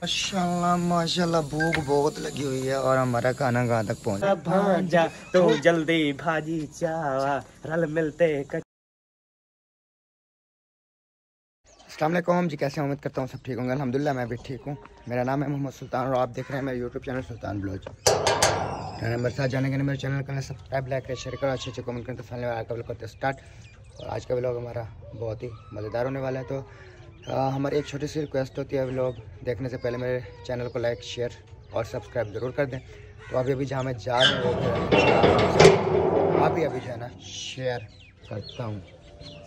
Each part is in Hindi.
माशाल्लाह माशाल्लाह भूख बहुत लगी हुई है और हमारा खाना कहाँ तक पहुँचा भांजा तो जल्दी भाजी चावा रल मिलते अल्लाम जी कैसे उम्मीद करता हूँ सब ठीक होंगे। अल्हम्दुलिल्लाह मैं भी ठीक हूँ। मेरा नाम है मोहम्मद सुल्तान और आप देख रहे हैं मेरे यूट्यूब चैनल सुल्तान ब्लॉज नंबर साथ जाने के लिए मेरे चैनल का सब्सक्राइब लाइक करें शेयर करो अच्छे अच्छे कमेंट करें तो आज का कबल करते स्टार्ट और आज का व्लॉग हमारा बहुत ही मज़ेदार होने वाला है। तो हमारी एक छोटी सी रिक्वेस्ट होती है व्लॉग देखने से पहले मेरे चैनल को लाइक शेयर और सब्सक्राइब ज़रूर कर दें। तो अभी अभी जहाँ मैं जा रहा हूँ अभी अभी जो है ना शेयर करता हूँ।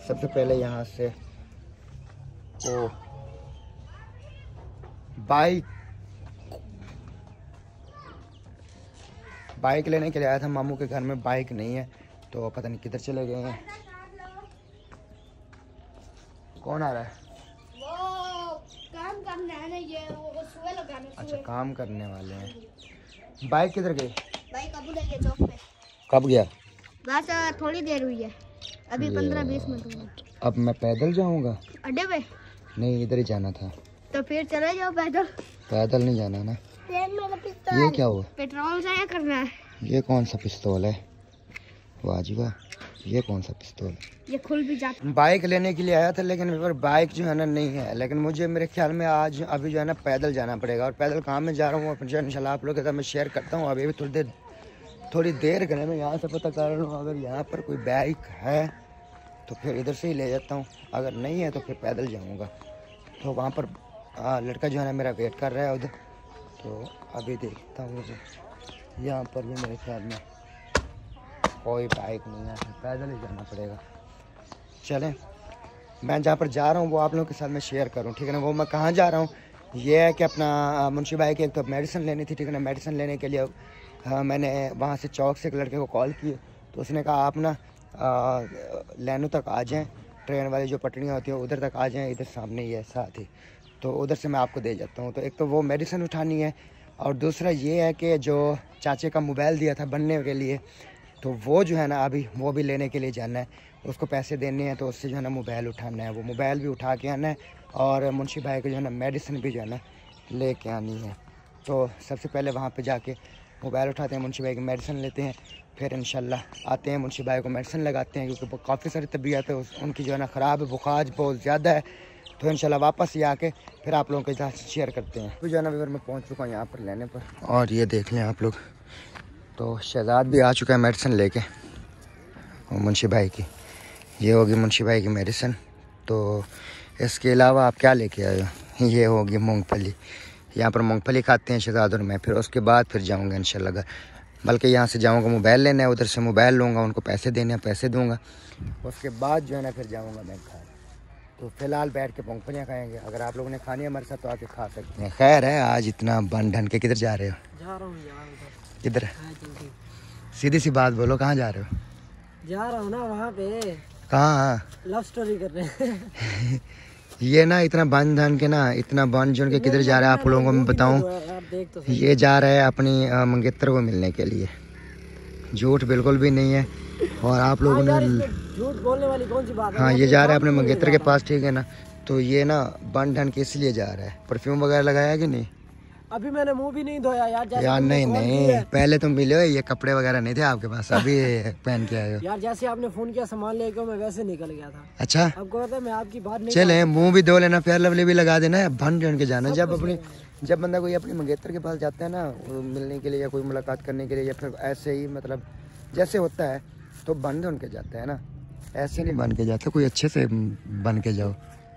सबसे पहले यहाँ से ओ बाइक बाइक लेने के लिए आया था मामू के घर में बाइक नहीं है तो पता नहीं किधर चले गए हैं। कौन आ रहा है? काम करने आने ये वो लगाने अच्छा काम करने वाले हैं। बाइक किधर गई? भाई कब लेके चौक पे? कब गया? बस थोड़ी देर हुई है। अभी पंद्रह बीस मिनट हुए अब मैं पैदल जाऊँगा? अड्डे पे? नहीं इधर ही जाना था। तो फिर चले जाओ पैदल। पैदल नहीं जाना ना? ये क्या हुआ? पेट्रोल जाया करना है। ये कौन सा पिस्तौल है? जी वाह ये कौन सा पिस्तौल है? ये खुल भी जाता बाइक लेने के लिए आया था लेकिन मेरे बाइक जो है ना नहीं है। लेकिन मुझे मेरे ख्याल में आज अभी जो है ना पैदल जाना पड़ेगा। और पैदल कहाँ में जा रहा हूँ अपने इंशाल्लाह आप लोग के साथ मैं शेयर करता हूँ। अभी भी थोड़ी देर थोड़ी देर करें मैं यहाँ से पता कर रहा हूँ अगर यहाँ पर कोई बाइक है तो फिर इधर से ही ले जाता हूँ। अगर नहीं है तो फिर पैदल जाऊँगा। तो वहाँ पर लड़का जो है ना मेरा वेट कर रहा है उधर। तो अभी देखता हूँ मुझे यहाँ पर भी मेरे ख्याल में कोई बाइक नहीं है पैदल ही जाना पड़ेगा। चलें मैं जहाँ पर जा रहा हूँ वो आप लोगों के साथ मैं शेयर करूँ ठीक है ना? वो मैं कहाँ जा रहा हूँ? ये है कि अपना मुंशी भाई की एक तो मेडिसिन लेनी थी ठीक है ना? मेडिसिन लेने के लिए अ, मैंने वहाँ से चौक से एक लड़के को कॉल की तो उसने कहा आप ना लैनू तक आ जाएँ ट्रेन वाली जो पटड़ियाँ होती हैं उधर तक आ जाएँ इधर सामने ही है साथ ही। तो उधर से मैं आपको दे जाता हूँ। तो एक तो वो मेडिसिन उठानी है और दूसरा ये है कि जो चाचे का मोबाइल दिया था बनने के लिए तो वो जो है ना अभी वो भी लेने के लिए जाना है। उसको पैसे देने हैं तो उससे जो है ना मोबाइल उठाना है। वो मोबाइल भी उठा के आना है और मुंशी भाई को जो है ना मेडिसिन भी जो है ना लेके आनी है। तो सबसे पहले वहाँ पे जाके मोबाइल उठाते हैं, मुंशी भाई की मेडिसिन लेते हैं। फिर इंशाल्लाह आते हैं, मुंशी भाई को मेडिसिन लगाते हैं क्योंकि काफ़ी सारी तबीयत है उनकी जो है ना ख़राब है, बुखार बहुत ज़्यादा है। तो इंशाल्लाह वापस ही आके फिर आप लोगों के साथ शेयर करते हैं। तो जो है ना फिर मैं पहुँच चुका हूँ यहाँ पर लेने पर। और ये देख लें आप लोग तो शहजाद भी आ चुका है मेडिसिन लेके मुंशी भाई की। ये होगी मुंशी भाई की मेडिसिन तो इसके अलावा आप क्या लेके आए हो? ये होगी मूँगफली। यहाँ पर मूँगफली खाते हैं शहजाद और मैं, फिर उसके बाद फिर जाऊँगा इन घर। बल्कि यहाँ से जाऊँगा, मोबाइल लेना है, उधर से मोबाइल लूँगा, उनको पैसे देने हैं, पैसे दूँगा। उसके बाद जो है ना, फिर जाऊँगा मैं घर। तो फ़िलहाल बैठ के मूंगफलियाँ खाएँगे। अगर आप लोगों ने खानी है हमारे साथ तो आके खा सकते हैं। खैर है आज इतना बन ढन के किधर जा रहे हो? जा रहा हूँ किधर? हाँ, सीधी सी बात बोलो कहाँ जा रहे हो? जा रहा हूँ ना वहाँ पे। कहाँ लव स्टोरी कर रहे हैं। ये ना इतना बन धन के ना इतना बन जुन के किधर जा रहा है आप लोगों को मैं बताऊँ। तो ये जा रहा है अपनी मंगेतर को मिलने के लिए। झूठ बिल्कुल भी नहीं है। और आप लोगों ने झूठ बोलने वाली कौन सी बात हाँ? ये जा रहा है अपने मंगेतर के पास ठीक है ना? तो ये ना बन ढन के इसलिए जा रहा है। परफ्यूम वगैरह लगाया कि नहीं? अभी मैंने मुँह भी नहीं धोया यार जैसे यार नहीं नहीं। पहले तुम मिले हो ये कपड़े वगैरह नहीं थे आपके पास अभी पहन के आए हो। यार जैसे आपने फ़ोन किया सामान लेके मैं वैसे निकल गया था। अच्छा। आपको पता है मैं आपकी बात नहीं चले मुँह भी धो लेना प्यार लवली भी लगा देना बन ढन के जाना। जब अपनी जब बंदा कोई अपने मंगेतर के पास जाता है ना मिलने के लिए या कोई मुलाकात करने के लिए या फिर ऐसे ही मतलब जैसे होता है तो बन धन के जाता है ना। ऐसे नहीं बन के जाते कोई अच्छे से बन के जाओ।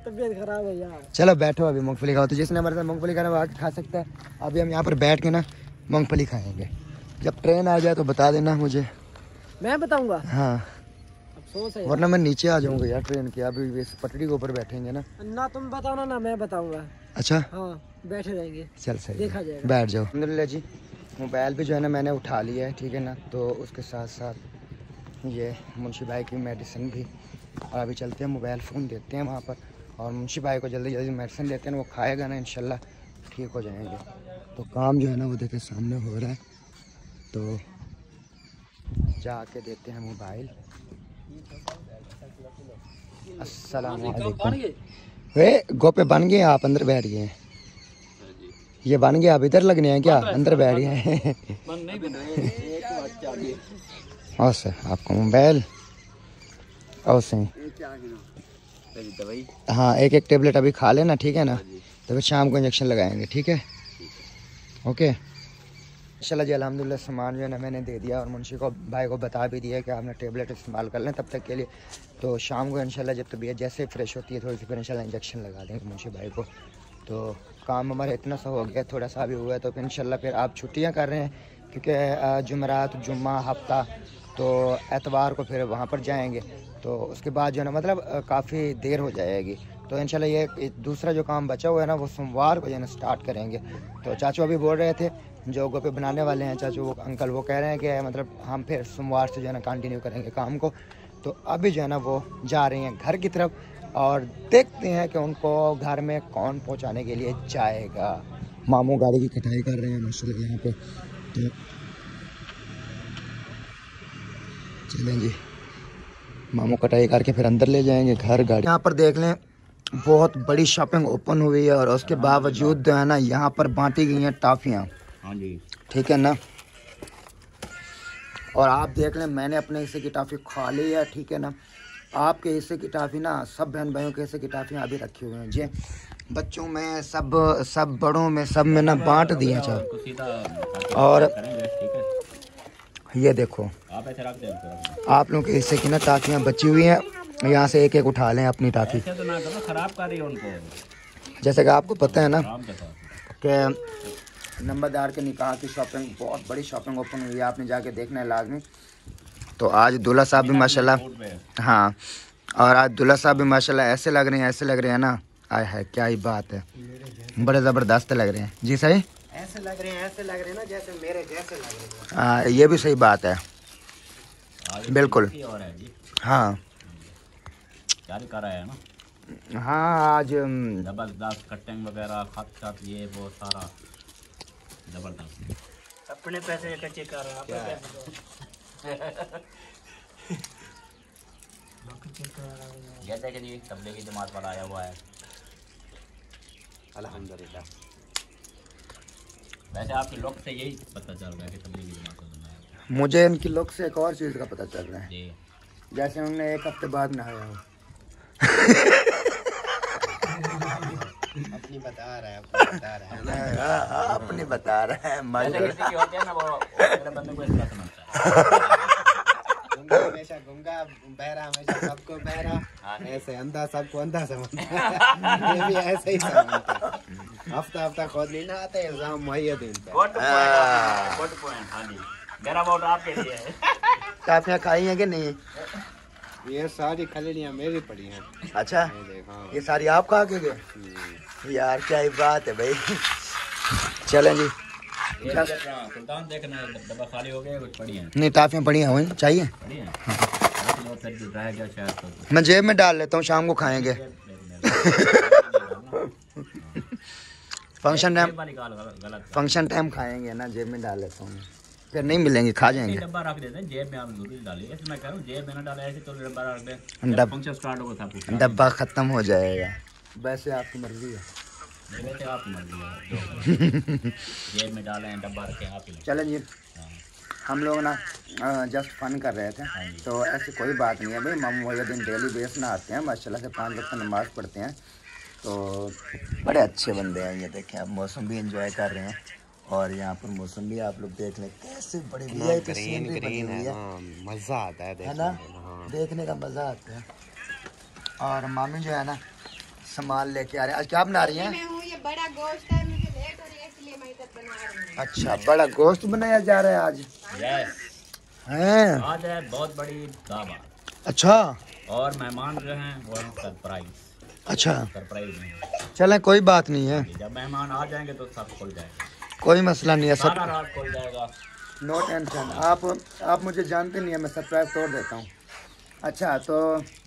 तबीयत खराब है यार। चलो बैठो अभी मूंगफली खाओ। तो जिसने हमारे साथ मूंगफली खाना वो आके खा सकता है। अभी हम यहाँ पर बैठ के ना मूंगफली खाएँगे। जब ट्रेन आ जाए तो बता देना मुझे। मैं बताऊँगा? हाँ। अफसोस है वरना मैं नीचे आ जाऊँगा यार ट्रेन के। अभी इस पटरी के ऊपर बैठेंगे ना। ना तुम बताओ ना ना मैं बताऊँगा। अच्छा? हाँ बैठे रहेंगे। चल सही देखा जाएगा। बैठ जाओ। अलहमदिल्ला जी मोबाइल भी जो है ना मैंने उठा लिया है ठीक है ना? तो उसके साथ साथ ये मुंशी भाई की मेडिसिन भी। और अभी चलते हैं मोबाइल फ़ोन देते हैं वहाँ पर। और मुंशी भाई को जल्दी जल्दी मेडिसिन देते हैं वो खाएगा ना इंशाल्लाह ठीक हो जाएँगे। तो काम जो है ना वो देखे सामने हो रहा है। तो जाके देते हैं मोबाइल अस्सलाम वालेकुम वे गोपे बन गए आप अंदर बैठ गए। हैं ये बन गया आप इधर लगने हैं क्या? अंदर बैठ गए। हैं। और से आपको मोबाइल? और से हाँ एक एक टेबलेट अभी खा लेना, ठीक है ना? तो फिर शाम को इंजेक्शन लगाएँगे, ठीक है? ओके चला जी अलहमदिल्ला सामान जो है ना मैंने दे दिया और मुंशी को, भाई को बता भी दिया कि आपने टेबलेट इस्तेमाल कर लें तब तक के लिए। तो शाम को इंशाल्लाह जब तबीयत जैसे फ्रेश होती है, थोड़ी सी फिर इंशाल्लाह इंजेक्शन लगा देंगे मुंशी भाई को। तो काम हमारा इतना सा हो गया, थोड़ा सा भी हुआ है तो फिर इंशाल्लाह फिर आप छुट्टियाँ कर रहे हैं, क्योंकि जुमरात, जुम्मा, हफ़्ता तो एतवार को फिर वहाँ पर जाएँगे तो उसके बाद जो है ना मतलब काफ़ी देर हो जाएगी। तो इंशाल्लाह ये दूसरा जो काम बचा हुआ है ना, वो सोमवार को जो है ना स्टार्ट करेंगे। तो चाचू अभी बोल रहे थे, जो गोपे बनाने वाले हैं, चाचू वो अंकल, वो कह रहे हैं कि मतलब हम फिर सोमवार से जो है ना कंटिन्यू करेंगे काम को। तो अभी जो है ना, वो जा रही हैं घर की तरफ़ और देखते हैं कि उनको घर में कौन पहुँचाने के लिए जाएगा। मामू गाड़ी की कटाई कर रहे हैं माशा यहाँ पे। तो चलें जी मामू कटाई करके फिर अंदर ले जाएँगे घर गाड़ी। यहाँ पर देख लें बहुत बड़ी शॉपिंग ओपन हुई है और उसके बावजूद जो है ना यहाँ पर बांटी गई हैं टाफियाँ। हाँ ठीक है ना? और आप देख लें मैंने अपने हिस्से की टाफ़ी खा ली है ठीक है ना? आपके हिस्से की टाफ़ी ना सब बहन भाइयों के हिस्से की टाफ़ियाँ अभी रखी हुई हैं। जी बच्चों में सब सब बड़ों में सब में ना बांट दिया चाहे और ये देखो। आप ऐसे रख दें लोगों के हिस्से की ना टाफियाँ बची हुई हैं यहाँ से एक एक उठा लें अपनी ऐसे तो खराब कर रही है उनको। जैसे कि आपको पता है ना कि नंबरदार के निकाह की शॉपिंग बहुत बड़ी शॉपिंग ओपन हुई है आपने जाके देखना है लाजमी तो आज दूल्हा साहब भी माशाल्लाह हाँ। और आज दूल्हा साहब भी माशाल्लाह ऐसे लग रहे हैं ऐसे लग रहे हैं ना। आय है क्या ही बात है। बड़े ज़बरदस्त लग रहे हैं। जी सही? ऐसे लग रहे हैं ऐसे लग रहे हैं ना जैसे मेरे जैसे लग रहे हैं। हाँ ये भी सही बात है। आज बिल्कुल। की और है जी। हाँ। जारी कर रहा है ना? हाँ आज ज़बरदस्त कटिंग वगैरह खत खत ये वो सारा। ज़बरदस्त। अपने पैसे इकट्ठे कर रहा अपने पैसे ये देखे जी तबलीगी जमात वाला आया हुआ है। अल्हम्दुलिल्लाह। वैसे आपके लोग से यही पता चल रहा है कि तबलीगी जमात मुझे इनकी लुक से एक और चीज़ का पता चल रहा है। जैसे उन्होंने एक हफ़्ते बाद नहाया हो। अपनी बता रहा है अपनी बता रहा है। अपने बता रहा है किसी की होती है ना वो बंदे को इसका समझता है। हमेशा गुंगा बहरा हमेशा सबको बहरा। ऐसे अंधा सबको अंधा समझता है। ये भी ऐसे ही समझता है। हफ़्ता हफ़्ता खुद नहीं ना आता इल्ज़ाम मुहैयदीन पे। गुड पॉइंट गुड पॉइंट हाँ जी मेरा वोट आपके लिए है। काफियाँ खाई हैं कि नहीं? ये सारी खलीनियाँ मेरी पड़ी हैं। अच्छा ये सारी आप खा के गए? यार क्या ही बात है भाई। चलें जी। ये देखना, सुल्तान देखना डब्बा खाली हो गया कुछ पड़ी हैं? नहीं टाफियाँ चाहिए? पड़ी हैं? रह गया शायद तो मैं जेब में डाल लेता हूँ शाम को खाएँगे। फ़ंक्शन टाइम फ़ंक्शन टाइम खाएँगे ना जेब में डाल लेता हूँ फिर नहीं मिलेंगे खा जाएँगे डब्बा रख देते हैं जेब में आप ज़रूर डालिए ऐसे मैं कह रहा हूँ जेब में ना डाले ऐसे तो डब्बा रख दे डब- फ़ंक्शन स्टार्ट होगा सब डब्बा खत्म हो जाएगा वैसे आपकी मर्ज़ी है नहीं, वैसे आप मर्ज़ी है जेब में डालें डब्बा रखें आप चलें जी हाँ। हम लोग ना जस्ट फन कर रहे थे हाँ तो ऐसी कोई बात नहीं है भाई मामू भैया दिन डेली बेस ना आते हैं माशाल्लाह से पाँच वक्त नमाज़ पढ़ते हैं तो बड़े अच्छे बंदे हैं ये देखें आप मौसम भी इंजॉय कर रहे हैं। और यहाँ पर मौसम भी आप लोग देख लें कैसे बड़ी बनी हुई है। मज़ा आता है है ना? देखने का मज़ा आता है। और मामी जो है ना सामान लेके आ रहे हैं। आज क्या बना रही हैं? मैं हूँ ये बड़ा गोश्त है मुझे लेट हो रही है इसलिए मैं इधर बना रही हूँ। अच्छा बड़ा गोश्त बनाया जा रहा है आज। हैं? आज है बहुत बड़ी दावत अच्छा। और मेहमान जो हैं वो हैं सरप्राइज़ अच्छा। सरप्राइज़ नहीं चलें कोई बात नहीं है। जब मेहमान आ जाएँगे तो सब खुल जाएगा। कोई मसला नहीं है सब रात खुल जाएगा। नो टेंशन आप आप मुझे जानते नहीं है मैं सरप्राइज़ तोड़ देता हूँ। अच्छा तो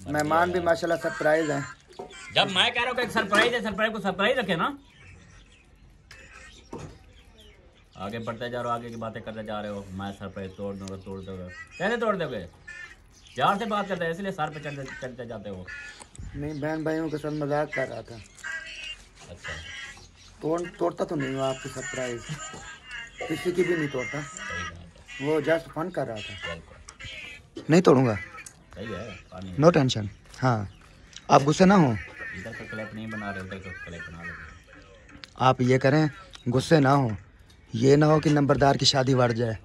मेहमान भी माशाल्लाह सरप्राइज़ हैं। जब मैं कह रहा हूँ सरप्राइज़ है सरप्राइज़ को सरप्राइज़ रखे ना। आगे बढ़ते जा रहे हो आगे की बातें करते जा रहे हो। मैं सर पे तोड़ दूँगा तोड़ दूँगा। कैसे तोड़ दोगे? प्यार से बात करते हैं इसलिए सर पे चढ़ते चढ़ते जाते हो। नहीं बहन भाइयों के साथ मज़ाक कर रहा था। अच्छा। तोड़ तोड़ता तो नहीं हूँ आपकी सरप्राइज़ किसी की भी नहीं तोड़ता। सही बात है। वो जस्ट फन कर रहा था। नहीं। तोड़ूँगा। है नो टेंशन हाँ। आप गुस्से ना हो। इधर का क्लिप नहीं बना रहे उधर का क्लिप बना रहे। आप ये करें गुस्से ना हो। ये ना हो कि नंबरदार की शादी बढ़ जाए।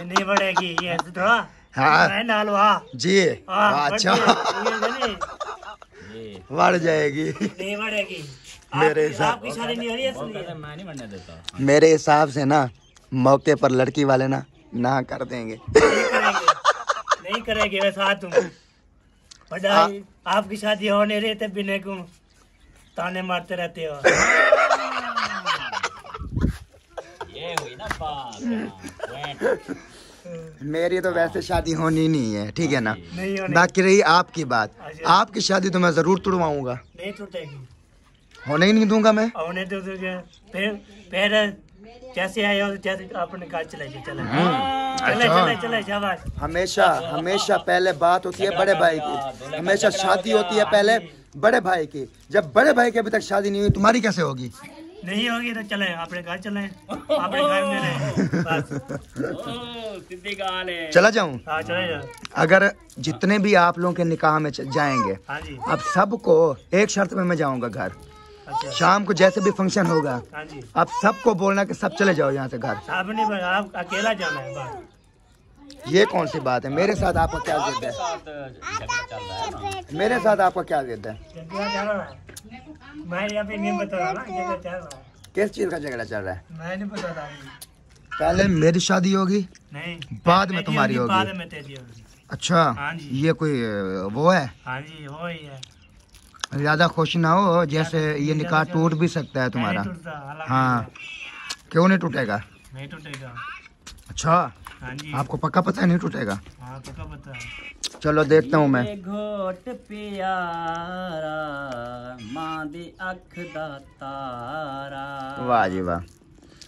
नहीं बढ़ेगी ये तो थोड़ा। हाँ। वाह। जी। हाँ, अच्छा बढ़ जाएगी, ये जी बढ़ जाएगी। नहीं बढ़ेगी। मेरे हिसाब- आपकी शादी नहीं हो रही है वो इसलिए? कहते हैं, मैं नहीं बनने देता। मेरे हिसाब से ना मौके पर लड़की वाले ना ना कर देंगे। नहीं करेंगे। नहीं करेंगे वैसा तुम आपकी शादी होने रही तब भी नहीं को ताने मारते रहते हो? ये हुई ना बात। हाँ। मेरी तो वैसे शादी होनी नहीं है ठीक है ना? बाकी रही आपकी बात। अच्छा। आपकी शादी तो मैं ज़रूर तुड़वाऊँगा। नहीं टूटेगी। होने ही नहीं दूँगा मैं। होने फिर फिर जैसे आए हो जैसे काज चले चले। चले अच्छा। चले चले शाबाश। हमेशा हमेशा पहले बात होती है बड़े भाई की। हमेशा शादी होती है पहले बड़े भाई की। जब बड़े भाई की अभी तक शादी नहीं हुई तुम्हारी कैसे होगी? नहीं होगी तो चले अपने घर चले अपने घर में रहे। बस। ओ, सीधी गाल है। चला जाऊँ? हाँ चले जाओ। अगर जितने भी आप लोगों के निकाह में जाएँगे हाँ जी। अब सबको एक शर्त में मैं जाऊँगा घर। अच्छा। शाम को जैसे भी फ़ंक्शन होगा आप अब सबको बोलना कि सब चले जाओ यहाँ से घर। आप नहीं बस आप अकेला जाना है बस। ये कौन सी बात है? मेरे साथ आपका क्या जिद है? मेरे साथ आपका क्या जिद है? किस चीज़ का झगड़ा चल रहा है? मैं नहीं बता रहा। पहले मेरी शादी होगी नहीं। बाद में तुम्हारी होगी। बाद में तेज़ी होगी। अच्छा हाँ जी। ये कोई वो है? हाँ जी हो ही है। ज़्यादा खुश ना हो जैसे ये निकाह टूट भी सकता है तुम्हारा। हाँ। क्यों नहीं टूटेगा? नहीं टूटेगा। अच्छा। हाँ जी। आपको पक्का पता है नहीं टूटेगा। हाँ पक्का पता है। चलो देखता हूँ मैं। ये घोट प्यारा माँ दी अख दा तारा। वाह जी वाह।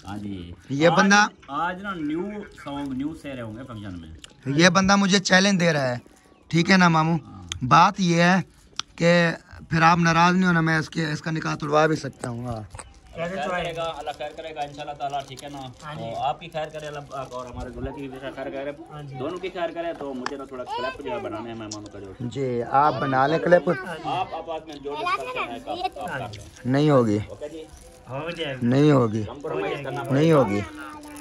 हाँ जी। ये आज- बंदा आज ना न्यू सॉन्ग न्यू से रहे होंगे फ़ंक्शन में। ये बंदा मुझे चैलेंज दे रहा है। ठीक है ना मामू? बात ये है कि फिर आप नाराज़ नहीं होना मैं इसके इसका निकाह तुड़वा भी सकता हूँ। हाँ। कैसे खैर तो करेगा अल्लाह खैर करेगा इंशाल्लाह ताला ठीक है ना? हाँ तो जी। आपकी खैर करे अल्लाह और हमारे दूल्हे की भी खैर करे। हाँ दोनों की खैर करे तो मुझे ना थोड़ा क्लैप जो है बनाने हैं मेहमानों का जो। जी आप बना लें क्लिप। आप आपस में जो डिस्कशन है आप कर लें। नहीं होगी। जी। नहीं होगी। नहीं होगी।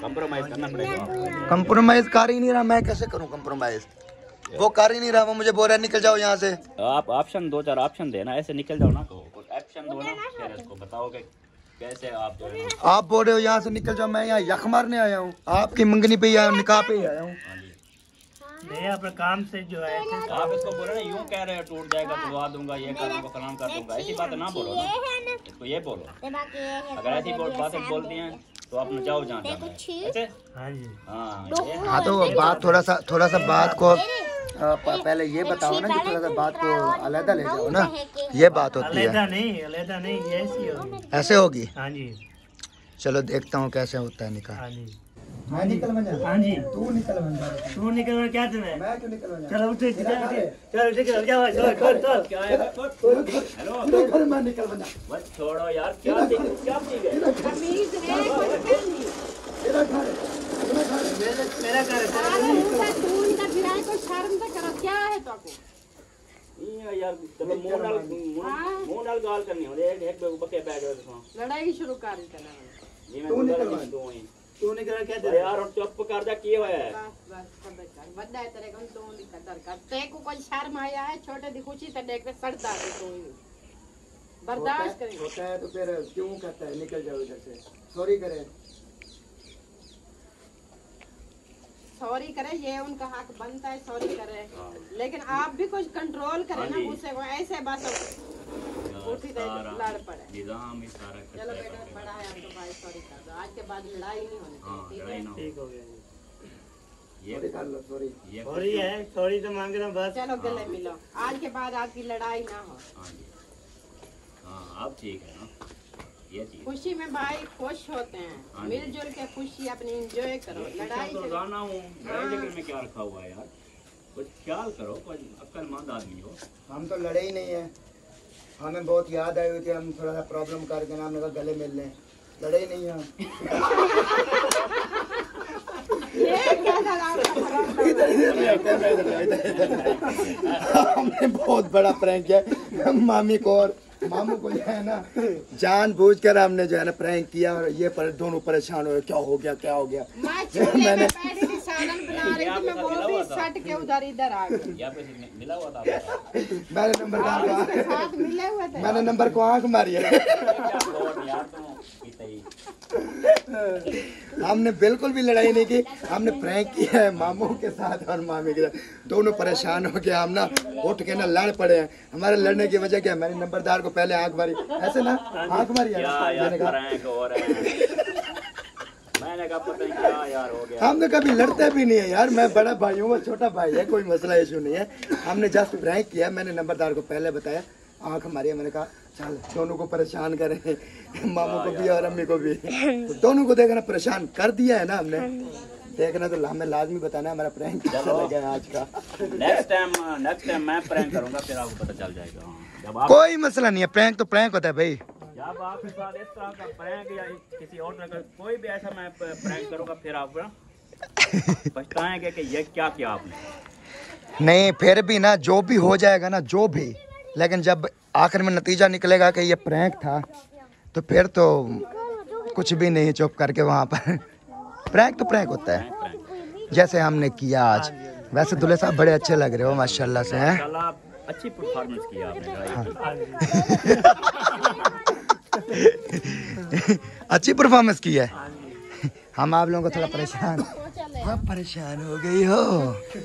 कंप्रोमाइज करना पड़ेगा। कंप्रोमाइज कर ही नहीं रहा मैं कैसे करूँ कंप्रोमाइज वो कर ही नहीं रहा वो मुझे बोल रहा है निकल जाओ यहाँ से। आप ऑप्शन दो चार ऑप्शन देना ऐसे निकल जाओ ना। तो ऑप्शन दो ना फिर इसको बताओ कि कैसे आप है आप बोल रहे हो यहाँ से निकल जाओ मैं यहाँ यख मारने आया हूँ। आपकी मंगनी पे ही आया हूँ निकाह पे ही आया हूँ। हाँ नहीं अपने काम से जो है आप इसको बोलो ना यूँ कह रहे हो टूट जाएगा तो दूँगा ये कर दूँगा फलान कर दूँगा। ऐसी बातें ना बोलो ना। इसको ये बोलो। अगर ऐसी बहुत बातें बोलती हैं तो आप जाओ जहाँ जाना हाँ। जी। हाँ हाँ तो बात थोड़ा सा थोड़ा सा बात को पहले ये बताओ ना कि थोड़ा सा बात को अलहदा ले जाओ ना। ये बात होती है। नहीं अलहदा नहीं ऐसी होगी। ऐसे होगी? हाँ जी। चलो देखता हूँ कैसे होता है निकाह हाँ जी। मैं निकल बन हाँ जी। तू निकल बन तू निकल क्या तुम्हें मैं क्यों निकल बन चलो उठे चलो ठीक है जाओ चलो चल चल क्या है हेलो। मैं निकल बन बस छोड़ो यार क्या क्या है? मेरा घर है क्या है तो ये यार चलो मुँह नाल मुँह मुँह गाल करनी हो एक एक बके बैग है तो लड़ाई शुरू कर देना जी मैं निकल तू ही तू निकल क्या अरे यार और चुप कर जा की होया है? बस बस खबर कर बड़ा है तेरे को तो नहीं कदर कर ते को कोई शर्म आया है छोटे दी खुशी ते देख के सड़ता है तो ही। बर्दाश्त करें होता है तो फिर क्यों कहता है? निकल जाओ इधर से। सॉरी करे। सॉरी करे ये उनका हक बनता है सॉरी करे। लेकिन आप भी कुछ कंट्रोल करें ना गुस्से को ऐसे बातों उठी तो लड़ पड़े। निज़ाम ही सारा चलो बेटा बड़ा है आपका भाई सॉरी कर दो। आज के बाद लड़ाई नहीं होनी हाँ चाहिए लड़ाई ना हो। ठीक हो गया ये कर लो सॉरी। सॉरी है सॉरी तो मांग रहा हूँ बस। चलो गले मिलो। आज के बाद आपकी लड़ाई ना हो। हाँ हाँ अब ठीक है ना? खुशी में भाई खुश होते हाँ। हैं मिलजुल के खुशी अपनी एंजॉय करो लड़ाई तो से हूँ। मेरे जगह में क्या रखा हुआ है यार? कुछ ख्याल करो कुछ अक्लमंद आदमी हो। हम तो लड़े ही नहीं है। हमें बहुत याद आई हुई थी हम थोड़ा सा प्रॉब्लम करके ना हमने कहा गले मिल लें लड़े ही नहीं हम। ये क्या लगा हमने बहुत बड़ा प्रैंक किया। मामी को और मामू को जो है ना जान बूझ कर हमने जो है ना प्रैंक किया और ये पर दोनों परेशान हो गए क्या हो गया क्या हो गया? मैंने- बैठी बना रही थी मैं वो भी सट के उधर इधर आ गई। या पे मिला हुआ था? मैंने नंबर को उसके साथ मिले हुए थे? मैंने नंबर को आँख मारी है। हमने बिल्कुल भी लड़ाई नहीं की। हमने प्रैंक किया है मामू के साथ और मामी के साथ। दोनों परेशान हो गया हम ना उठ के ना लड़ पड़े हैं। हमारे लड़ने की वजह क्या है? मैंने नंबरदार को पहले आँख मारी। ऐसे ना? आँख मारी है। मैंने कहा मैंने कहा पता नहीं क्या यार हो गया। हम तो कभी लड़ते भी नहीं है यार मैं बड़ा भाई हूँ छोटा भाई है कोई मसला इशू नहीं है। हमने जस्ट प्रैंक किया मैंने नंबरदार को पहले बताया आँख हमारी है मैंने कहा चल दोनों को परेशान करें मामू को भी और अम्मी को भी। तो दोनों को देखना परेशान कर दिया है ना हमने। देखना तो हमें लाजमी बताना है हमारा प्रैंक कैसा लगा है आज का। नेक्स्ट टाइम नेक्स्ट टाइम मैं प्रैंक करूँगा फिर आपको पता चल जाएगा। हाँ। कोई मसला नहीं है प्रैंक तो प्रैंक होता है भाई। जब आपके साथ इस तरह का प्रैंक या किसी और तरह का कोई भी ऐसा मैं प्रैंक करूँगा फिर आप ना पछताएँगे कि ये क्या किया आपने। नहीं फिर भी ना जो भी हो जाएगा ना जो भी। लेकिन जब आखिर में नतीजा निकलेगा कि ये प्रैंक था तो फिर तो कुछ भी नहीं चुप करके वहाँ पर। प्रैंक तो प्रैंक होता है। जैसे हमने किया आज। वैसे दुल्हे साहब बड़े अच्छे लग रहे हो माशाल्लाह से हैं। अच्छी परफॉर्मेंस किया आपने की अच्छी परफॉर्मेंस की है। हम आप लोगों को थोड़ा परेशान आप परेशान हो गई हो।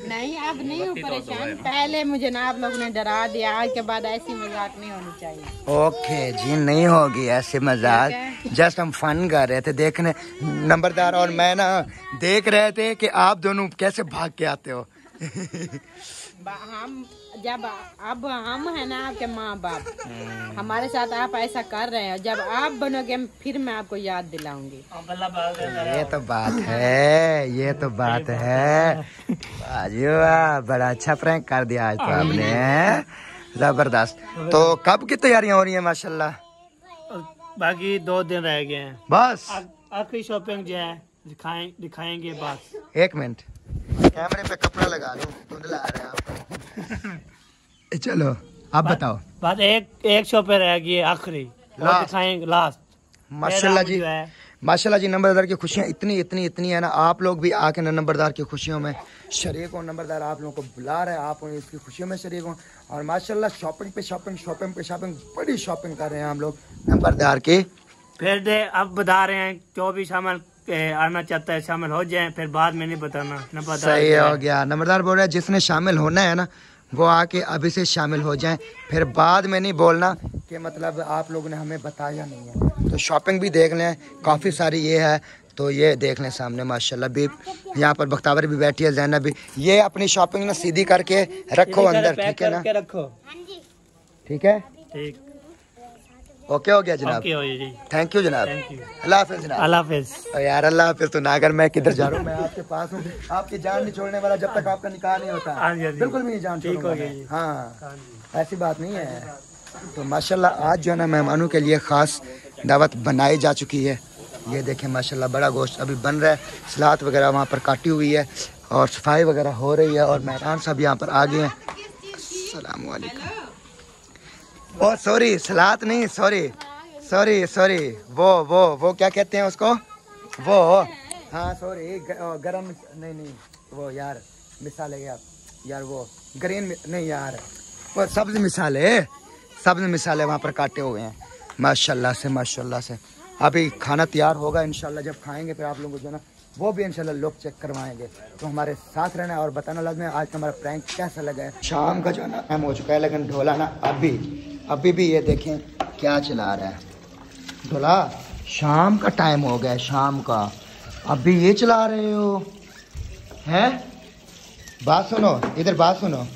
नहीं अब नहीं हूँ परेशान। पहले मुझे ना आप लोग ने डरा दिया आज के बाद ऐसी मज़ाक नहीं होनी चाहिए। ओके जी नहीं होगी ऐसे मज़ाक। जस्ट हम फन कर रहे थे देखने। नंबरदार और मैं ना देख रहे थे कि आप दोनों कैसे भाग के आते हो। हम जब अब हम है ना आपके माँ बाप हमारे साथ आप ऐसा कर रहे हैं जब आप बनोगे फिर मैं आपको याद दिलाऊँगी। ये तो बात है ये तो बात है। बड़ा अच्छा प्रैंक कर दिया आज तो आपने ज़बरदस्त। तो कब की तैयारियाँ हो रही हैं माशाल्लाह? बाकी दो दिन रह गए हैं। बस। आखिरी शॉपिंग जो है दिखाएँ दिखाएँगे बस। एक मिनट। कैमरे पे कपड़ा लगा लो धुंधला आ रहा है। आप चलो आप बा, बताओ। बस एक एक शॉपिंग रह गई आखिरी। लास्ट। माशाल्लाह जी। माशाल्लाह जी नंबरदार की खुशियाँ इतनी इतनी इतनी है ना आप लोग भी आके ना नंबरदार की खुशियों में शरीक हो। नंबरदार आप लोगों को बुला रहे हैं आप इसकी खुशियों में शरीक हो। और माशाल्लाह शॉपिंग पे शॉपिंग शॉपिंग पे शॉपिंग बड़ी शॉपिंग कर रहे हैं हम लोग नंबरदार के। फिर दे अब बता रहे हैं जो भी शामिल आना चाहता है शामिल हो जाए फिर बाद में नहीं बताना। सही हो गया। नंबरदार बोल रहा है जिसने शामिल होना है ना वो आके अभी से शामिल हो जाएँ। फिर बाद में नहीं बोलना कि मतलब आप लोगों ने हमें बताया नहीं है। तो शॉपिंग भी देख लें काफ़ी सारी ये है तो ये देख लें सामने माशाल्लाह भी यहाँ पर बख्तावर भी बैठी है जैनब भी। ये अपनी शॉपिंग ना सीधी करके रखो अंदर ठीक है ना? रखो। ठीक है? ठीक। ओके हो गया जनाब ओके हो जी थैंक यू जनाब अल्लाह हाफिज जनाब अल्लाह हाफिज यार अल्लाह हाफिज तो ना अगर मैं किधर जा रहा हूँ मैं आपके पास हूँ आपकी जान नहीं छोड़ने वाला जब तक आपका निकाह नहीं होता। बिल्कुल भी नहीं जान ठीक हो। जी। हाँ ऐसी बात नहीं है तो माशाल्लाह आज जो है ना मेहमानों के लिए ख़ास दावत बनाई जा चुकी है ये देखें माशाल्लाह बड़ा गोश्त अभी बन रहा है सलाद वगैरह वहाँ पर काटी हुई है और सफ़ाई वगैरह हो रही है और मेहमान सब यहाँ पर आ गए हैं वालेकुम ओ सॉरी सलाद नहीं सॉरी सॉरी सॉरी वो वो वो क्या कहते हैं उसको? वो हाँ सॉरी गरम, नहीं नहीं, वो यार, मिसाल है यार यार वो, ग्रीन नहीं यार, वो सब्ज मिसाल है, सब्ज मिसाल है, वहाँ पर काटे हुए हैं। माशाल्लाह से माशाल्लाह से। अभी खाना तैयार होगा, इंशाल्लाह, जब खाएँगे फिर आप लोगों को जो ना, वो भी इंशाल्लाह लोग चेक करवाएँगे। तो हमारे साथ रहना और बताना लाजमी आज का हमारा प्रैंक कैसा लगा है? शाम का जो है ना टाइम हो चुका है, लेकिन ढोला ना अभी। अभी भी ये देखें क्या चला रहा है। ढोला शाम का टाइम हो गया शाम का। अभी ये चला रहे हो। हैं? बात सुनो इधर बात सुनो।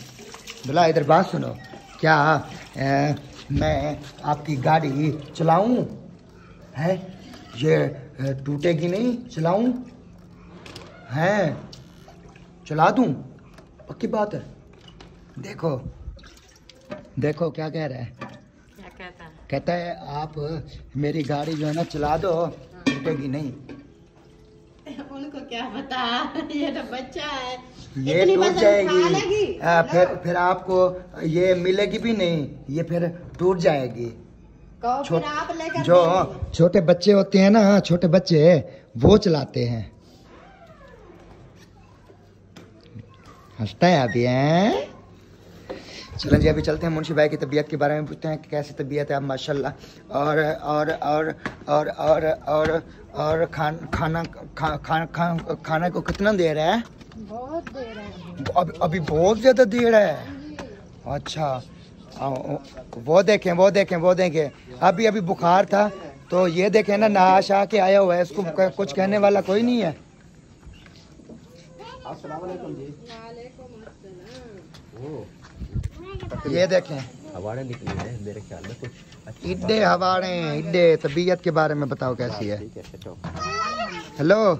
ढोला इधर बात सुनो। क्या अ, मैं आपकी गाड़ी चलाऊं? है? ये टूटेगी नहीं चलाऊं? है? चला दूँ? पक्की बात है। देखो देखो क्या कह रहा है। क्या कहता है? कहता है आप मेरी गाड़ी जो है ना चला दो टूटेगी नहीं। उनको क्या पता? ये तो बच्चा है। ये टूट जाएगी। आ, फिर फिर आपको ये मिलेगी भी नहीं ये फिर टूट जाएगी। फिर छो- आप जो छोटे बच्चे होते हैं ना छोटे बच्चे वो चलाते हैं। हंसता है अभी हैं? चलो जी अभी चलते हैं मुंशी भाई की तबीयत के बारे में पूछते हैं कि कैसी तबीयत है अब माशाल्लाह। और और और और और और और खान खाना खा, खा, खा, खाना को कितना दे रहा है? बहुत दे रहे हैं। अभी अभी बहुत ज़्यादा दे रहा है? अच्छा। आ, वो देखें वो देखें वो देखें। अभी अभी बुखार था तो ये देखें ना नहाश आके आया हुआ है इसको कुछ कहने वाला कोई नहीं है। ये देखें। हवाड़े निकली है मेरे ख्याल में कुछ इड्डे हवाड़े इड्डे तबीयत के बारे में बताओ कैसी है। है चलो हेलो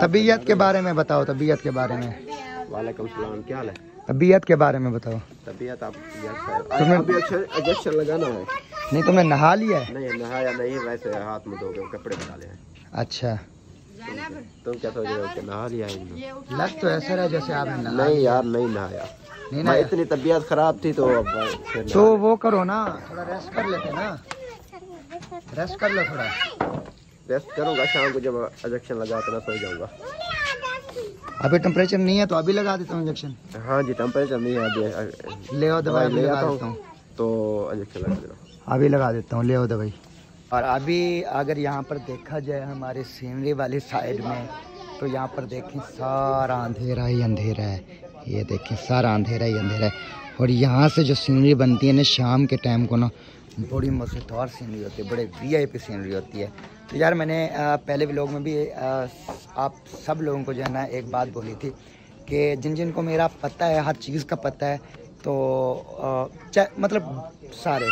तबीयत के बारे में बताओ तबीयत के बारे में। वालेकुम सलाम क्या हाल है? तबीयत के बारे में बताओ। तबीयत आप तुम्हें- इंजेक्शन लगाना है। नहीं तुमने नहा लिया है? नहीं नहाया नहीं वैसे हाथ में धोके कपड़े बना ले हैं। अच्छा। तुम क्या सोच रहे हो कि नहा लिया है लग तो ऐसा रहा जैसे आपने नहा नहीं यार नहीं नहाया। नहीं मैं इतनी तबीयत खराब थी तो अब तो वो करो ना थोड़ा रेस्ट कर लेते ना। रेस्ट कर लो थोड़ा। रेस्ट करूँगा शाम को जब इंजेक्शन लगा कर सो जाऊँगा। अभी टेम्परेचर नहीं है तो अभी लगा देता हूँ इंजेक्शन हाँ जी टेम्परेचर नहीं है अभी ले आओ दवाई ले आता हूँ तो इंजेक्शन लगा देना अभी लगा देता हूँ ले आओ दवाई। और अभी अगर यहाँ पर देखा जाए हमारे सीनरी वाली साइड में तो यहाँ पर देखें सारा अंधेरा ही अंधेरा है। ये देखें सारा अंधेरा ही अंधेरा है। और यहाँ से जो सीनरी बनती है ना, शाम के टाइम को ना, बड़ी मज़ेदार सीनरी होती है, बड़े वीआईपी सीनरी होती है। तो यार मैंने पहले व्लॉग में भी आप सब लोगों को जो है ना एक बात बोली थी कि जिन जिन को मेरा पता है, हर चीज़ का पता है तो मतलब सारे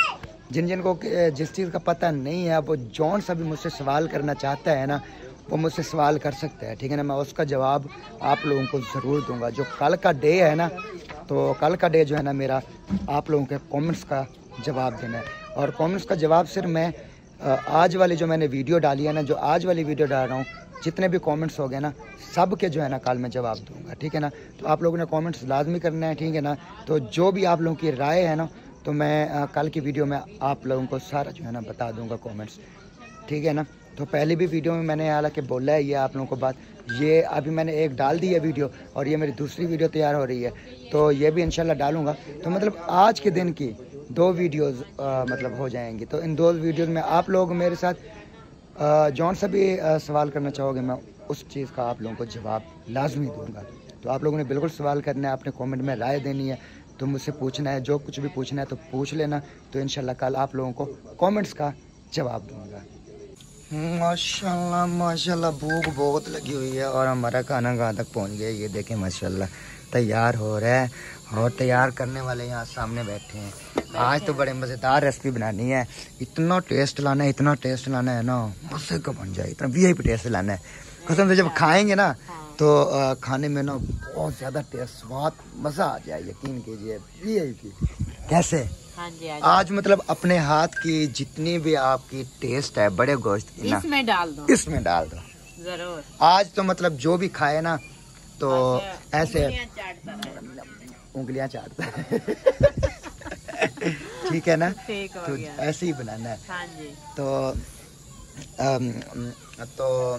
जिन जिन को जिस चीज़ का पता नहीं है वो जौन सा भी मुझसे सवाल करना चाहता है ना, वो मुझसे सवाल कर सकता है, ठीक है ना? मैं उसका जवाब आप लोगों को ज़रूर दूँगा। जो कल का डे है ना तो कल का डे जो है ना मेरा, आप लोगों के कमेंट्स का जवाब देना है। और कमेंट्स का जवाब सिर्फ़ मैं आज वाली जो मैंने वीडियो डाली है ना, जो आज वाली वीडियो डाल रहा हूँ, जितने भी कमेंट्स हो गए ना सब के जो है ना कल मैं जवाब दूँगा, ठीक है ना? तो आप लोगों ने कमेंट्स लाजमी करना है, ठीक है ना? तो जो भी आप लोगों की राय है ना तो मैं कल की वीडियो में आप लोगों को सारा जो है ना बता दूँगा कमेंट्स ठीक है ना? तो पहली भी वीडियो में मैंने हालाँकि बोला है ये आप लोगों को बात ये अभी मैंने एक डाल दी है वीडियो और ये मेरी दूसरी वीडियो तैयार हो रही है। तो ये भी इंशाल्लाह डालूँगा। तो मतलब आज के दिन की दो वीडियोस अ, मतलब हो जाएँगी। तो इन दो वीडियोस में आप लोग मेरे साथ जौन सा भी सवाल करना चाहोगे मैं उस चीज़ का आप लोगों को जवाब लाजमी दूँगा। तो आप लोगों ने बिल्कुल सवाल करना है अपने कमेंट में राय देनी है। तो मुझसे पूछना है, जो कुछ भी पूछना है तो पूछ लेना। तो इंशाल्लाह कल आप लोगों को कमेंट्स का जवाब दूँगा। माशाल्लाह माशाल्लाह, भूख बहुत लगी हुई है और हमारा खाना कहाँ तक पहुँच गया ये देखें, माशाल्लाह। तैयार हो रहा है और तैयार करने वाले यहाँ सामने बैठे हैं। आज तो बड़े मज़ेदार रेसिपी बनानी है। इतना टेस्ट लाना है, इतना टेस्ट लाना है ना, मज़े का बन जाए, इतना वी टेस्ट लाना है। कसम से जब खाएँगे ना तो खाने में ना बहुत ज़्यादा टेस्ट स्वाद मज़ा आ जाए यकीन कीजिए। वी कैसे? हाँ जी हाँ आज मतलब अपने हाथ की जितनी भी आपकी टेस्ट है बड़े गोश्त की ना इसमें डाल दो। इसमें डाल दो। ज़रूर। आज तो मतलब जो भी खाए ना तो ऐसे उंगलियाँ चाटता है। ठीक है ना? तो ऐसे ही बनाना है। हाँ जी। तो तो तो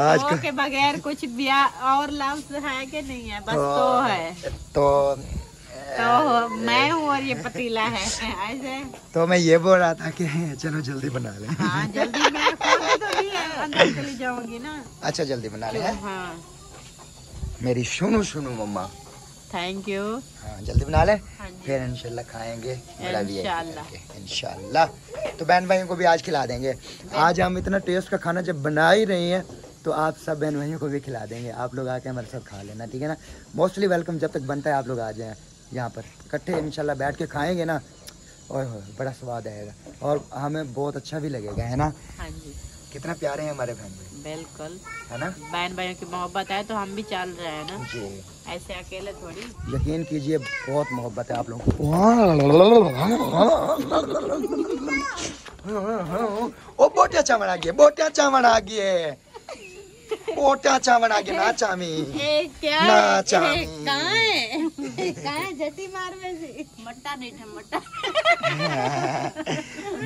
आज तो के बगैर कुछ भी और लफ्ज है कि नहीं है? बस तो- तो है। तो तो मैं हूँ और ये पतीला है। ऐसे। तो मैं ये बोल रहा था कि चलो जल्दी बना लें। हाँ जल्दी मैं तो अंदर चली जाऊँगी ना। अच्छा जल्दी बना लें? हाँ। मेरी सुनो सुनो मम्मा। थैंक यू हाँ जल्दी बना ले। हाँ फिर इनशाला खाएँगे। भी। इंशाल्लाह। तो बहन भाइयों को भी आज खिला देंगे। आज हम इतना टेस्ट का खाना जब बना ही रहे हैं तो आप सब बहन भाइयों को भी खिला देंगे। आप लोग आके हमारे साथ खा लेना ठीक है ना? मोस्टली वेलकम जब तक बनता है आप लोग आ जाए यहाँ पर। इकट्ठे इनशाला बैठ के खाएँगे ना और बड़ा स्वाद आएगा। और हमें बहुत अच्छा भी लगेगा है ना? हाँ जी। कितना प्यारे हैं हमारे बहन भाई। बिल्कुल। है ना? बहन भाइयों की मोहब्बत है तो हम भी चल रहे हैं ना? जी। ऐसे अकेले थोड़ी? यकीन कीजिए बहुत मोहब्बत है आप लोगों को। ओ बोटिया चावड़ आ गए बोटिया चावड़ आ गए। बोटिया चावल आ गए ना चामी क्या ना चामी। कहाँ है? कहाँ है? जटी मार में से। मट्टा नहीं था मट्टा।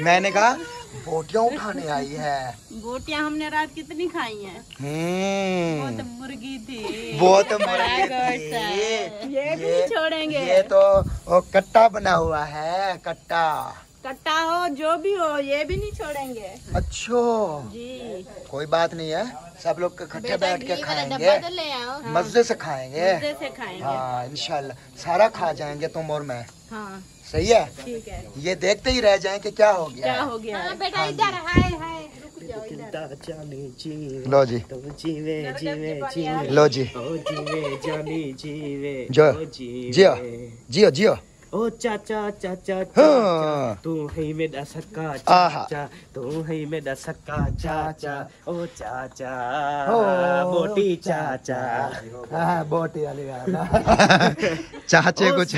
मैंने कहा बोटियाँ उठाने आई है। बोटियाँ हमने रात कितनी खाई हैं? वो हम्म तो मुर्गी थी। वो तो मुर्गी थी। है। ये भी छोड़ेंगे। ये तो कट्टा बना हुआ है कट्टा। कट्टा हो जो भी हो ये भी नहीं छोड़ेंगे। अच्छो। जी। कोई बात नहीं है। सब लोग इकट्ठे बैठ के खाएँगे। तो आओ। मज़े से खाएँगे। मज़े से खाएँगे। हाँ इंशाल्लाह। सारा खा जाएँगे तुम और मैं। हाँ। सही है? ठीक है। ये देखते ही रह जाएँ कि क्या हो गया। क्या है। हो गया? हाँ, बेटा इधर हाय हाय। रुक जाओ इधर। जाने जी लो जी। तो जीवे जीवे जीवे। लो जी। ओ जीवे जानी जीवे जो ओ जीवे। जियो। जियो जियो। ओ चाचा चाचा। चाचा तू है मेरा सक्का चाचा तू है मेरा सक्का चाचा ओ चाचा बोटी चाचा हाँ बोटी वाली चाचे कुछ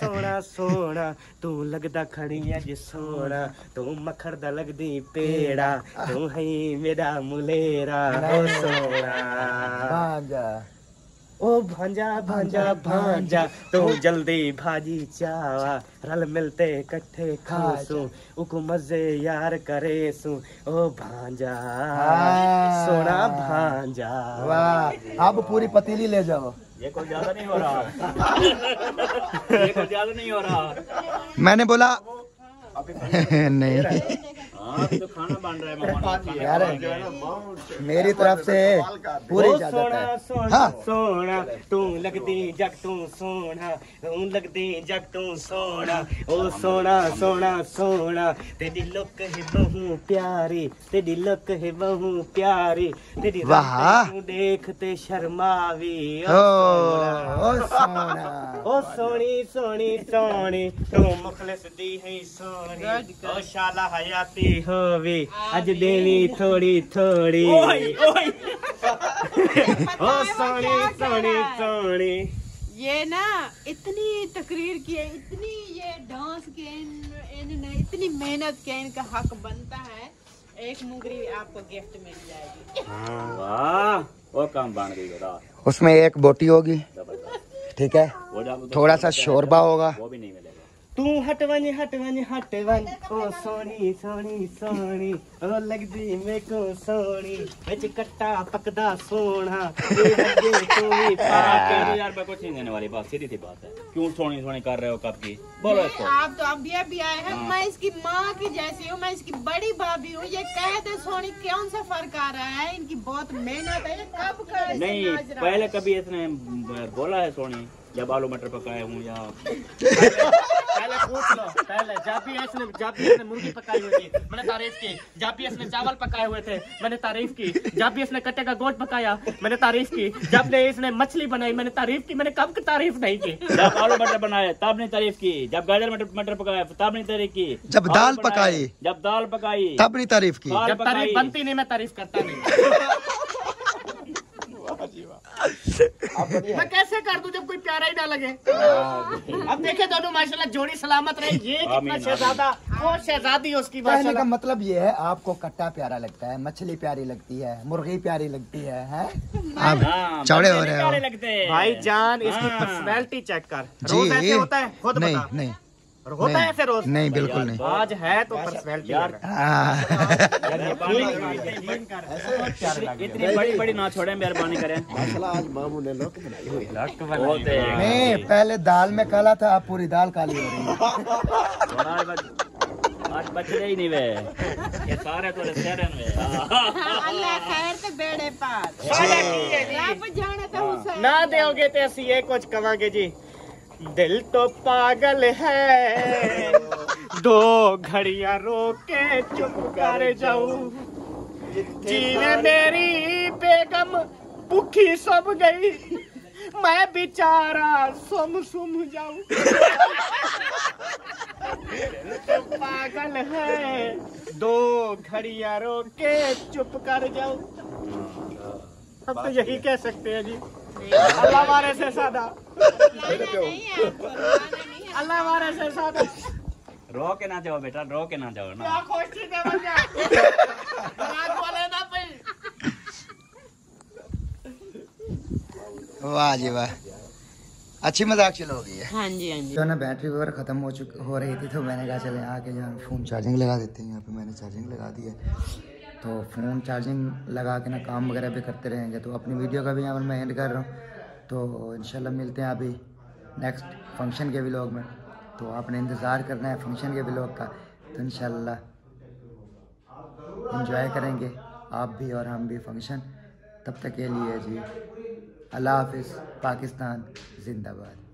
सोना सोना तू लगदा खड़ी है जी सोना तू मखरदा लगदी पेड़ा तू है मेरा मुलेरा ओ सोना ओ भांजा भांजा भांजा तू जल्दी भाजी चावा रल मिलते इकट्ठे खासू उको मज़े यार करे सू ओ भांजा। सोना भांजा। वाह अब पूरी पतीली ले जाओ। ये कुछ ज़्यादा नहीं हो रहा। ये कुछ ज़्यादा नहीं हो रहा। मैंने बोला नहीं। तो खाना बन रहा है यार मेरी तरफ़ से पूरी इजाज़त सोना है। सोना हाँ। सोना तू लगदी जग तू सोना तू लगदी जग तू सोना। ओ सोना सोना सोना तेरी लुक है बहु प्यारी तेरी लुक है बहु प्यारी तेरी वाह। तू देखते शर्मावी। ओ ओ सोना। ओ सोनी सोनी सोनी तू मुखलिस दी है सोनी। ओ शाला हयाती होवी। अज देवी थोड़ी थोड़ी। ओ सोनी सोनी सोनी। ये ना इतनी तकरीर की है इतनी ये डांस के इन- इन्होंने इतनी मेहनत के इनका हक बनता है। एक मुगरी आपको गिफ्ट मिल जाएगी। वाह वो काम बन गई उसमें एक बोटी होगी। ठीक है। थोड़ा सा शोरबा होगा। वो भी नहीं मिलेगा। तू हटवन हटवन हटवन। ओ सोनी सोनी सोनी। ओ लगदी मेरे को सोनी। विच कट्टा पकदा सोना। तू लगे तू भी पाके यार मैं कुछ नहीं देने वाली बात सीधी सी बात है। क्यों सोनी सोनी कर रहे हो कब की? बोलो इसको। आप तो अभी अभी आए हैं। मैं इसकी माँ की जैसी हूँ मैं इसकी बड़ी भाभी हूँ। ये कह दे सोनी कौन सा फ़र्क आ रहा है? इनकी बहुत मेहनत है। ये कब का ऐसे नहीं है? पहले कभी इसने बोला है सोनी? जब आलू मटर पकाए हूँ या पहले पूछ लो पहले जब भी इसने जब भी इसने मुर्गी पकाई हुई थी। मैंने तारीफ़ की। जब भी इसने चावल पकाए हुए थे। मैंने तारीफ़ की। जब भी इसने कट्टे का गोश्त पकाया। मैंने तारीफ़ की। जब ने इसने मछली बनाई। मैंने तारीफ़ की। मैंने कब की तारीफ़ नहीं की। जब आलू मटर बनाए तब नहीं तारीफ़ की। जब गाजर मटर मटर पकाए तब नहीं तारीफ़ की। जब दाल पकाई। जब दाल पकाई। तब नहीं तारीफ़ की। जब तारीफ़ बनती नहीं मैं तारीफ़ करता नहीं। मैं कैसे कर दूँ जब कोई प्यारा ही ना लगे? अब देखे दोनों माशाल्लाह जोड़ी सलामत रहे। ये कितना शहजादा वो शहजादी उसकी कहने का मतलब ये है आपको कट्टा प्यारा लगता है मछली प्यारी लगती है मुर्गी प्यारी लगती है, हैं? आप हाँ, चौड़े हो रहे प्यारे हो। लगते हैं। भाई जान इसकी हाँ। पर्सनैलिटी चेक कर। रोज ऐसे होता है खुद नहीं नहीं। और होता है ऐसे रोज? नहीं बिल्कुल नहीं। आज है तो पर्सनैलिटी हाँ। इतनी बड़ी बड़ी ना छोड़े मेहरबानी करें। तो नहीं पहले दाल में काला था अब पूरी दाल काली हो रही है। आज बच ही नहीं वे। ये सारे तो शहरन में। अल्लाह खैर ते बेड़े पार। तो हाँ। ना दोगे ते असि ये कुछ कवांगे जी। दिल तो पागल है। दो घड़िया रोक के चुप कर जाऊ। जीवे मेरी बेगम भूखी सब गई। मैं बेचारा सुम सुम जाऊ। तो पागल है। दो घड़िया रोके चुप कर जाऊ। हम तो यही कह सकते हैं जी। अल्लाह वारे से सादा। है। है अल्लाह वारे से सादा। रो के ना जाओ बेटा रो के ना जाओ ना। क्या खोजती दे बंदा रात वाले ना पे वाह जी वाह। अच्छी मज़ाक चलो हो। गई है हाँ जी हाँ जी। जो ना बैटरी वगैरह ख़त्म हो चुकी हो रही थी तो मैंने कहा चले आके जो फ़ोन चार्जिंग लगा देते हैं यहाँ पे मैंने चार्जिंग लगा दी है। तो फ़ोन चार्जिंग लगा के ना काम वगैरह भी करते रहेंगे। तो अपनी वीडियो का भी यहाँ पर मैं एंड कर रहा हूँ। तो इंशाल्लाह मिलते हैं अभी नेक्स्ट फ़ंक्शन के व्लॉग में। तो आपने इंतज़ार करना है फ़ंक्शन के व्लॉग का। तो इंशाल्लाह इंजॉय करेंगे आप भी और हम भी फ़ंक्शन तब तक के लिए जी, अल्लाह हाफिज़, पाकिस्तान, जिंदाबाद।